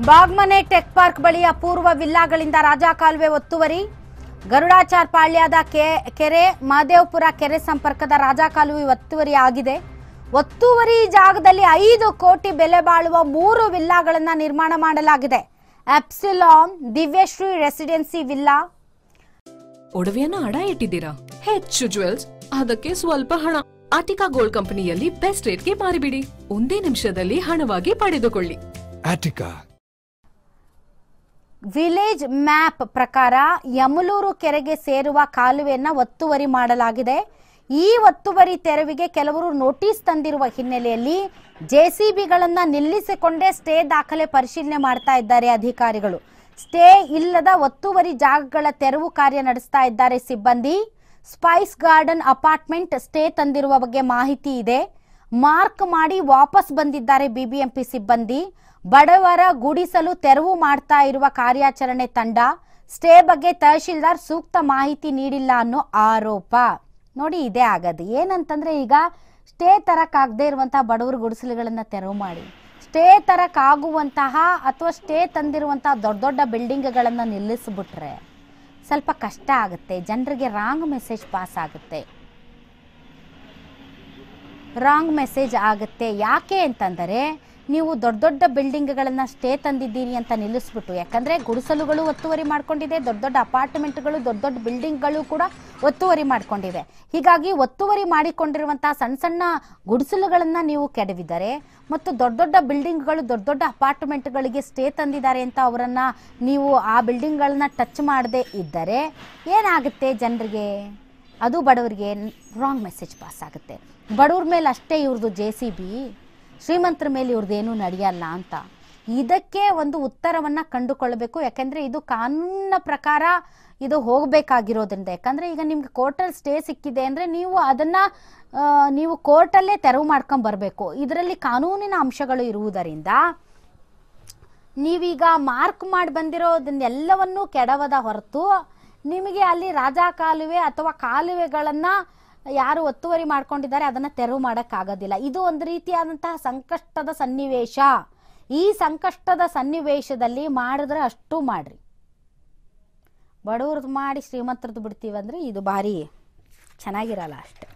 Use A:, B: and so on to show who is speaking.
A: Bagmane tech park ಬಳಿಯ ಪೂರ್ವ ವಿಲ್ಲಾಗಳಿಂದ ರಾಜಾ ಕಾಲುವೆ ಒತ್ತುವರಿ. ಗರುಡಾಚಾರ್ ಪಾಳ್ಯದ ಕೆ- ಕೆರೆ ಮಹದೇವಪುರ ಕೆರೆ ಸಂಪರ್ಕದ ರಾಜಾ ಕಾಲುವೆ ಒತ್ತುವರಿ ಆಗಿದೆ. ಒತ್ತುವರಿ ಜಾಗದಲ್ಲಿ ಐದು ಕೋಟಿ ಬೆಲೆ ಬಾಳುವ ಮೂರು ವಿಲ್ಲಾಗಳನ್ನು ನಿರ್ಮಾಣ ಮಾಡಲಾಗಿದೆ. Epsilon Divyasree residency villa.
B: ಒಡವೆಯನ್ನು ಅಡ ಇಟ್ಟಿದ್ದೀರಾ? ಹೆಚ್ಚು ಜುವೆಲ್ಸ್ ಅದಕ್ಕೆ ಸ್ವಲ್ಪ ಹಣ. ಆಟಿಕಾ ಗೋಲ್ಡ್ ಕಂಪನಿಯಲ್ಲಿ ಬೆಸ್ಟ್ ರೇಟ್ಗೆ ಮಾರಿಬಿಡಿ. ಒಂದೇ ನಿಮಿಷದಲ್ಲಿ ಹಣವಾಗಿ ಪಡೆದುಕೊಳ್ಳಿ.
C: Attica.
A: ವಿಲೇಜ್ ಮ್ಯಾಪ್ ಪ್ರಕಾರ ಯಮಲೂರು ಕೆರೆಗೆ ಸೇರುವ ಕಾಲುವೆಯನ್ನ ಒತ್ತುವರಿ ಮಾಡಲಾಗಿದೆ. ಈ ಒತ್ತುವರಿ ತೆರವಿಗೆ ಕೆಲವರು ನೋಟಿಸ್ ತಂದಿರುವ ಹಿನ್ನೆಲೆಯಲ್ಲಿ ಜೆಸಿಬಿಗಳನ್ನ ನಿಲ್ಲಿಸಿಕೊಂಡೇ ಸ್ಟೇ ದಾಖಲೆ ಪರಿಶೀಲನೆ ಮಾಡ್ತಾ ಇದ್ದಾರೆ ಅಧಿಕಾರಿಗಳು. ಸ್ಟೇ ಇಲ್ಲದ ಒತ್ತುವರಿ ಜಾಗಗಳ ತೆರವು ಕಾರ್ಯ ನಡೆಸ್ತಾ ಇದ್ದಾರೆ ಸಿಬ್ಬಂದಿ. ಸ್ಪೈಸ್ ಗಾರ್ಡನ್ ಅಪಾರ್ಟ್ಮೆಂಟ್ ಸ್ಟೇ ತಂದಿರುವ ಬಗ್ಗೆ ಮಾಹಿತಿ ಇದೆ. ಮಾರ್ಕ್ ಮಾಡಿ ವಾಪಸ್ ಬಂದಿದ್ದಾರೆ ಬಿಬಿಎಂಪಿ ಸಿಬ್ಬಂದಿ. ಬಡವರ ಗುಡಿಸಲು ತೆರವು ಮಾಡ್ತಾ ಇರುವ ಕಾರ್ಯಾಚರಣೆ ತಂಡ ಸ್ಟೇ ಬಗ್ಗೆ ತಹಶೀಲ್ದಾರ್ ಸೂಕ್ತ ಮಾಹಿತಿ ನೀಡಿಲ್ಲ ಅನ್ನೋ ಆರೋಪ. ನೋಡಿ, ಇದೇ ಆಗದು. ಏನಂತಂದ್ರೆ ಈಗ ಸ್ಟೇ ತರಕ್ಕಾಗದೇ ಇರುವಂತಹ ಬಡವರ ಗುಡಿಸಲುಗಳನ್ನ ತೆರವು ಮಾಡಿ. ಸ್ಟೇ ತರಕ್ಕಾಗುವಂತಹ ಅಥವಾ ಸ್ಟೇ ತಂದಿರುವಂತಹ ದೊಡ್ಡ ದೊಡ್ಡ ಬಿಲ್ಡಿಂಗ್ಗಳನ್ನು ನಿಲ್ಲಿಸ್ಬಿಟ್ರೆ ಸ್ವಲ್ಪ ಕಷ್ಟ ಆಗುತ್ತೆ. ಜನರಿಗೆ ರಾಂಗ್ ಮೆಸೇಜ್ ಪಾಸ್ ಆಗುತ್ತೆ. ರಾಂಗ್ ಮೆಸೇಜ್ ಆಗುತ್ತೆ. ಯಾಕೆ ಅಂತಂದರೆ, ನೀವು ದೊಡ್ಡ ದೊಡ್ಡ ಬಿಲ್ಡಿಂಗ್ಗಳನ್ನು ಸ್ಟೇ ತಂದಿದ್ದೀರಿ ಅಂತ ನಿಲ್ಲಿಸ್ಬಿಟ್ಟು, ಯಾಕಂದರೆ ಗುಡಿಸಲುಗಳು ಒತ್ತುವರಿ ಮಾಡಿಕೊಂಡಿದೆ, ದೊಡ್ಡ ದೊಡ್ಡ ಅಪಾರ್ಟ್ಮೆಂಟ್ಗಳು, ದೊಡ್ಡ ದೊಡ್ಡ ಬಿಲ್ಡಿಂಗ್ಗಳು ಕೂಡ ಒತ್ತುವರಿ ಮಾಡಿಕೊಂಡಿವೆ. ಹೀಗಾಗಿ ಒತ್ತುವರಿ ಮಾಡಿಕೊಂಡಿರುವಂಥ ಸಣ್ಣ ಸಣ್ಣ ಗುಡಿಸಲುಗಳನ್ನು ನೀವು ಕೆಡವಿದರೆ ಮತ್ತು ದೊಡ್ಡ ದೊಡ್ಡ ಬಿಲ್ಡಿಂಗ್ಗಳು, ದೊಡ್ಡ ದೊಡ್ಡ ಅಪಾರ್ಟ್ಮೆಂಟ್ಗಳಿಗೆ ಸ್ಟೇ ತಂದಿದ್ದಾರೆ ಅಂತ ಅವರನ್ನು ನೀವು ಆ ಬಿಲ್ಡಿಂಗ್ಗಳನ್ನ ಟಚ್ ಮಾಡದೇ ಇದ್ದರೆ ಏನಾಗುತ್ತೆ ಜನರಿಗೆ? ಅದು ಬಡವರಿಗೆ ರಾಂಗ್ ಮೆಸೇಜ್ ಪಾಸ್ ಆಗುತ್ತೆ. ಬಡವ್ರ ಮೇಲೆ ಅಷ್ಟೇ ಇವ್ರದ್ದು ಜೆ ಸಿ ಬಿ ಶ್ರೀಮಂತರ ಮೇಲೆ ಇವ್ರದ್ದೇನೂ ನಡೆಯಲ್ಲ ಅಂತ. ಇದಕ್ಕೆ ಒಂದು ಉತ್ತರವನ್ನು ಕಂಡುಕೊಳ್ಳಬೇಕು. ಯಾಕೆಂದರೆ ಇದು ಕಾನೂನಿನ ಪ್ರಕಾರ ಇದು ಹೋಗಬೇಕಾಗಿರೋದ್ರಿಂದ. ಯಾಕಂದರೆ ಈಗ ನಿಮ್ಗೆ ಕೋರ್ಟಲ್ಲಿ ಸ್ಟೇ ಸಿಕ್ಕಿದೆ ಅಂದರೆ ನೀವು ಅದನ್ನು ನೀವು ಕೋರ್ಟಲ್ಲೇ ತೆರವು ಮಾಡ್ಕೊಂಡು ಬರಬೇಕು. ಇದರಲ್ಲಿ ಕಾನೂನಿನ ಅಂಶಗಳು ಇರುವುದರಿಂದ ನೀವೀಗ ಮಾರ್ಕ್ ಮಾಡಿ ಬಂದಿರೋದನ್ನೆಲ್ಲವನ್ನೂ ಕೆಡವದ ಹೊರತು ನಿಮಗೆ ಅಲ್ಲಿ ರಾಜಾ ಕಾಲುವೆ ಅಥವಾ ಕಾಲುವೆಗಳನ್ನು ಯಾರು ಒತ್ತುವರಿ ಮಾಡ್ಕೊಂಡಿದ್ದಾರೆ, ಅದನ್ನು ತೆರವು ಮಾಡೋಕ್ಕಾಗೋದಿಲ್ಲ. ಇದು ಒಂದು ರೀತಿಯಾದಂತಹ ಸಂಕಷ್ಟದ ಸನ್ನಿವೇಶ. ಈ ಸಂಕಷ್ಟದ ಸನ್ನಿವೇಶದಲ್ಲಿ ಮಾಡಿದ್ರೆ ಅಷ್ಟು ಮಾಡ್ರಿ. ಬಡವ್ರದ್ದು ಮಾಡಿ ಶ್ರೀಮಂತರದ್ದು ಬಿಡ್ತೀವಂದ್ರೆ ಇದು ಭಾರಿ ಚೆನ್ನಾಗಿರಲ್ಲ ಅಷ್ಟೆ.